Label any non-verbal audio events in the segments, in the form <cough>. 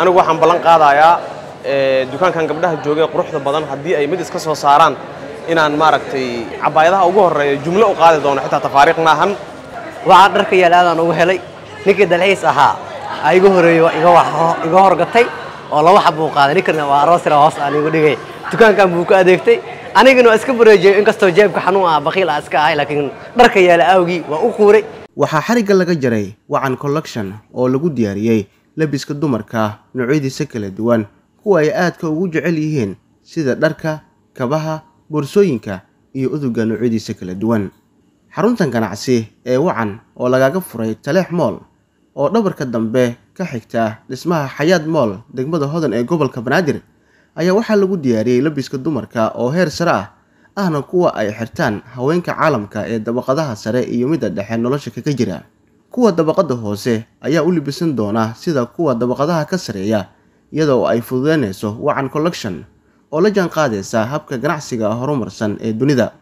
anigu waxaan ballan qaadayaa ee, dukaankan gabdhaha joogay quruxda badan haddii ay mid iska soo saaraan inaan maaragtay cabaayadaha ugu horreeya jumlo u qaadi doono xitaa tafaariiq maahan. Waxaan dharka yaal aadaan ugu helay. Ninkii dalxiis ahaa aa iga horeeyey iga horgatay oo laba xab buu qaaday. Ninkana waa aroosira hoos aan igu dhigay. Dukaankan buu ka adeegtay. Anigana waa iska bareejiyey inkastoo jeebka xanuun ah baqiil ah iska ahay laakiin dharka yaalla awgii waa u quuray waxaa xarigga laga jaray wacan collection oo lagu diyaariyey labiska dumarka noocyadiisa kala duwan kuwa ay aadka ugu jecel yihiin sida dharka kabaha boorsooyinka iyo uduga noocyadiisa kala duwan. Xaruntan ganacsi ee wacan oo lagaga furay taleex mool oo dhabarka dambe ka xigta dhismaha xayaad mool degmada hodan ee gobolka banaadir ayaa waxaa lagu diyaariyey labiska dumarka oo heer sare ah ahna kuwa ay xirtaan haweenka caalamka ee dabaqadaha sare iyo midda dhexe nolosha kaga jira. Kuwa dabaqada hoose ayaa u libisan doona sida kuwa dabaqadaha ka sareeya iyada oo ay fududeynayso wacan collection oo la jaan qaadaysa habka ganacsiga horumarsan ee dunida.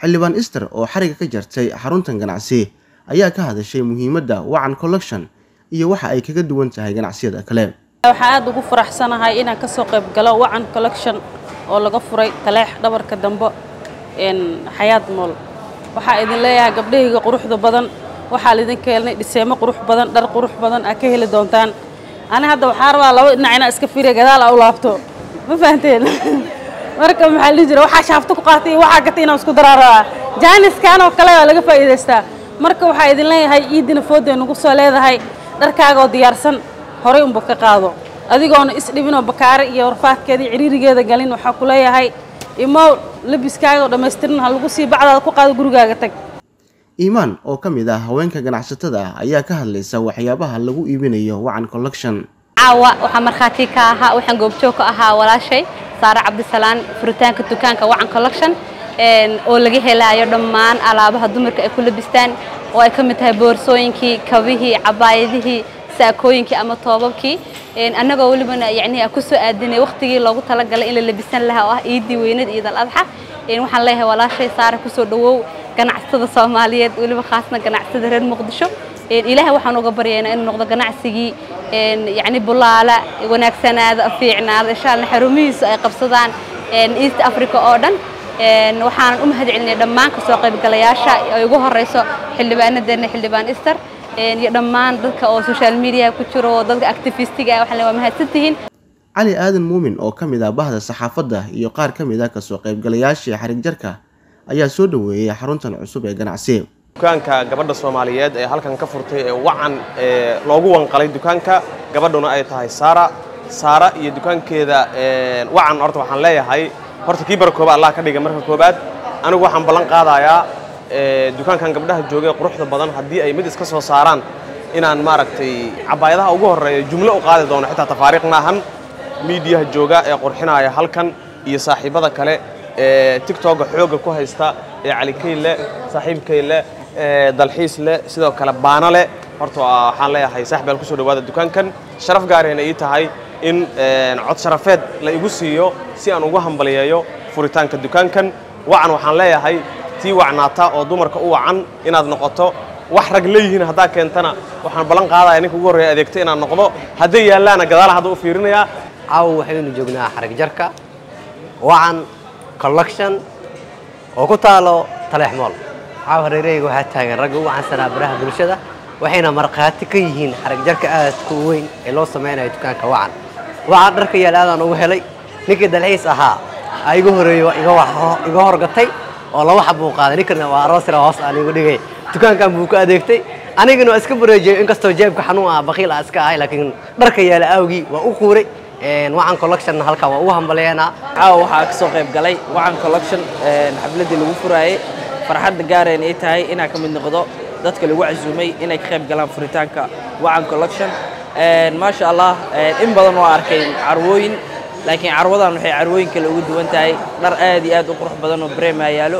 Xildhibaan easter oo xariga ka jartay xaruntan ganacsi ayaa ka hadashay muhiimadda wacan collection iyo waxa ay kaga duwan tahay ganacsiyada kale. Waxaa aad ugu faraxsanahay inaan ka soo qayb galo wacan collection oo laga furay taleex dhabarka dambe een xayaad mool waxaa idin leeyahay gabdhahayga quruxda badan. Waxaa lidin keenay dhiseemo qurux badan dhar qurux badan aa ka heli doontaan. Ani hadda waxaa rabaa laba dhinac inaa iska fiiriya gadaal aa u laabto. Ma fahanteen? <laughs> Marka maxaa la dhihi jira? Waxaa shaafto ku qaatay waxaa gatay inaan isku daraa jaaniskan oo kale waa laga faa'iidaystaa. Marka waxaa idin leeyahay iidina foodee nagu soo leedahay. Dharkaaga oo diyaarsan horay unba ka qaado adigoona isdhibinoo bakaare iyo warfaadkeeda iyo ciriirigeeda galin waxaa ku leeyahay imow labiskaaga oo dhammaystiran ha lagu sii bacdaada ku qaado gurigaaga tag. Iimaan oo ka mid ah haweenka ganacsatada ah ayaa ka hadlaysa waxyaabaha lagu iibinayo wacan collection. Caawa waxaa markhaati ka ahaa waxaan goobjoog ka ahaa walaashay saare cabdisalaan furitaanka dukaanka wacan collection oo laga helaayo dhammaan alaabaha dumarka ay ku labistaan oo ay ka mid tahay boorsooyinkii kabihii cabaayadihii saakooyinkii ama toobabkii annagoo welibana yacni aan ku soo aadinay waqtigii loogu talagalay in la labisan lahaa oo ah iidii weynad iyo dal adxa waxaan leeyahay walaashay saare ku soo dhawow ganacsatada soomaaliyeed weliba khaasna ganacsatada reer muqdisho. Ilaahay waxaan uga baryaynaa inuu noqdo ganacsigii yacni bulaala wanaagsanaada fiicnaada insha allah xarumihiisu ay qabsadaan east africa oo dhan. Waxaanan u mahad celinay dhammaan ka soo qaybgalayaasha ay ugu horeyso xildhibaanadeena xildhibaan ister iyo dhammaan dadka oo social media ku jiro oo dadka activistiga ah waxaan waa mahadsantihiin cali aadan muumin oo ka mid ah bahda saxaafadda iyo qaar ka mid ah ka soo qaybgalayaashii xarig jarka ayaa soo dhoweeyey xaruntan cusub ee ganacsi. Dukaanka gabadha soomaaliyeed ee halkan ka furtay ee wacan ee loogu wanqalay dukaanka gabadhuna ay tahay saara. Saara iyo dukaankeeda wacan horta waxaan leeyahay. Horta kii barakooba allah ka dhiga marka koobaad. Anigu waxaan ballan qaadayaa dukaankan gabdhaha joogay quruxda badan haddii ay mid iska soo saaraan inaan maaragtay cabaayadaha ugu horreeya jumlo u qaadi doono xitaa tafaariiq maahan miidiyaha jooga ee qurxinaya halkan iyo saaxiibada kale ee tiktoka xooga ku haysta ee calikayle saaxiibkayle ee dalxiisle sidoo kale baanale horta waa- waxaan leeyahay saaxib baan ku soo dhawaada dukaankan. Sharaf gaarayna ii tahay in cod sharafeed la igu siiyo si aan ugu hambaliyeeyo furitaanka dukaankan. Wacan waxaan leeyahay tii wacnaata oo dumarka u wacan inaad noqoto wax rag leeyihiin haddaa keentana. Waxaan ballan qaadaya ninka ugu horreeya adeegta inaan noqdo. Hadday yaallaana gadaala hadda u fiirinayaa caawa waxaynu joognaa xarig jarka wacan collection oo ku taalo taleex mool caawa hareerahayga waxaa taagan ragga u caansanaa baraha bulshada waxayna markhaati ka yihiin xarig jarka aadka u weyn ee loo sameynayo dukaanka wacan. Wacan dharka yaal aadaan ugu helay. Ninkii dalxiis ahaa aa iga horeeyey iga horgatay oo laba xab buu qaaday. Ninkana waa aroosira hoos aan igu dhigay. Dukaankan buu ka adeegtay. Anigana waa iska bareejiyey inkastoo jeebka xanuun ah baqiil ah iska ahay laakiin dharka yaalla awgii waa u quuray wacan collection halkaa waa ugu hambaleynaa caawa waxaa ka soo qayb galay wacan collection xafladdii lagu furaayey farxadda gaareen ay tahay inaan ka mid noqdo dadka lagu casuumay inay ka qayb galaan furitaanka wacan collection. Maasha allah in badan waa arkay carwooyin laakiin carwadan waxay carwooyin kale ugu duwan tahay. Dhar aad iyo aad u qurux badan oo bremaa yaalo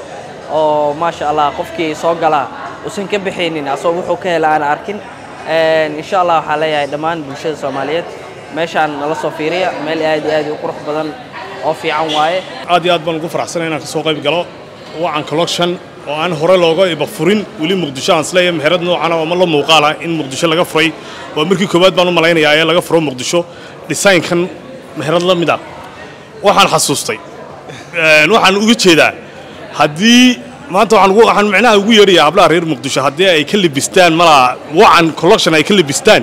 oo maasha allah qofkii soo galaa uusan ka bixaynin asagoo wuxuu ka hela aan arkin. Insha allah waxaa leeyahay dhammaan bulshada soomaaliyeed. Meeshaan nala soo fiiriya meel aad iyo aad u qurux badan oo fiican waaye. Aad iyo aad baan ugu faraxsanahay inaan ka soo qayb galo. Wacan collection oo aan hore looga iba furin. Weli muqdisho aan is leeyahay meherad noocana ama la muuqaala in muqdisho laga furay. Waa markii koowaad baan u malaynayaa ee laga furo muqdisho. Dhisaynkan meherad la mid ah waxaan xasuustay. Waxaan uga jeedaa haddii maanta waxaan micnaha ugu yeedhayaa hablaha reer muqdisho haddii ay ka libistaan malaa wacan collection ay ka libistaan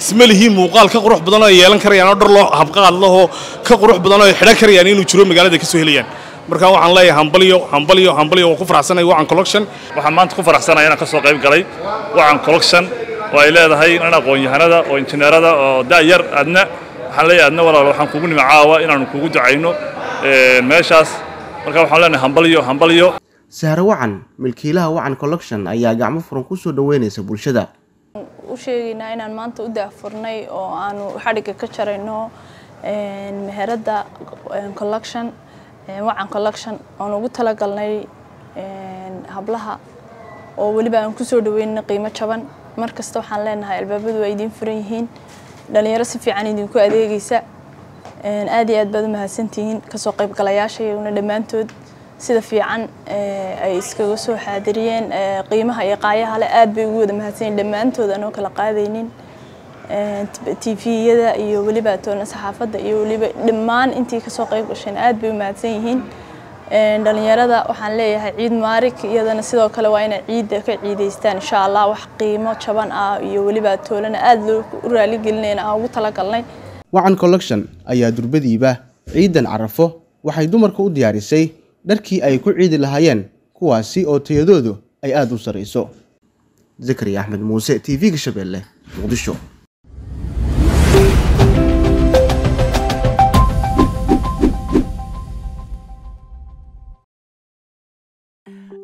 isma lihiin muuqaal ka qurux badan oo yeelan karayaan oo dhar loo habqaad lahoo ka qurux badan oo xidhan karayaan inuu jiro magaalada ka soo helayaan. Marka waxaan leeyahay hambalyo hambalyo hambalyo waan ku faraxsanahay wacan collection. Waxaan maanta ku faraxsanahay inaan ka soo qayb galay wacan collection oo ay leedahay in aqoon-yahanada oo injineerada oo da'yar adna waxaan leeyahay adna walaal waxaan kugu nimi caawa inaanu kugu ducayno meeshaas. Marka waxaan leenahay hambalyo hambalyo. Sahre wacan milkiilaha wacan collection ayaa gacmo furan ku soo dhoweynaysa bulshada. U sheegaynaa inaan maanta u daahfurnay oo aanu xadhigga ka jarayno meherada collection wacan collection oon ugu talagalnay hablaha oo weliba aan ku soo dhaweynay qiimo jaban. Mar kasta waxaan leenahay albaabadu waa idiin furan yihiin dhalinyaro si fiican idinku adeegaysa. Aad iyo aad baad u mahadsantihiin ka soo qaybgalayaasha iyaguna dhammaantood sida fiican ee, ay iskaga soo xaadiriyeen ee, qiimaha iyo qaayaha le aad bay ugu wada mahadsanyihin dhammaantood anoo kala qaadaynin. Tviyada iyo weliba toona saxaafadda iyo weliba dhammaan intii ka soo qayb gasheen aad bay u mahadsan yihiin dhalinyarada waxaan leeyahay ciid maarig iyadana sidoo kale waa inay ciidda ka ciidaystaan insha allah wax qiimo jaban ah iyo weliba toolana aad u raaligelinayna aan ugu talagalnay wacan collection ayaa durbadiiba ciidan carafo waxay dumarka u diyaarisay dharkii ay ku ciidi lahaayeen kuwaasi oo tayadoodu ay aada u sarrayso zakariya axmed muuse t v-ga shabeelle muqdisho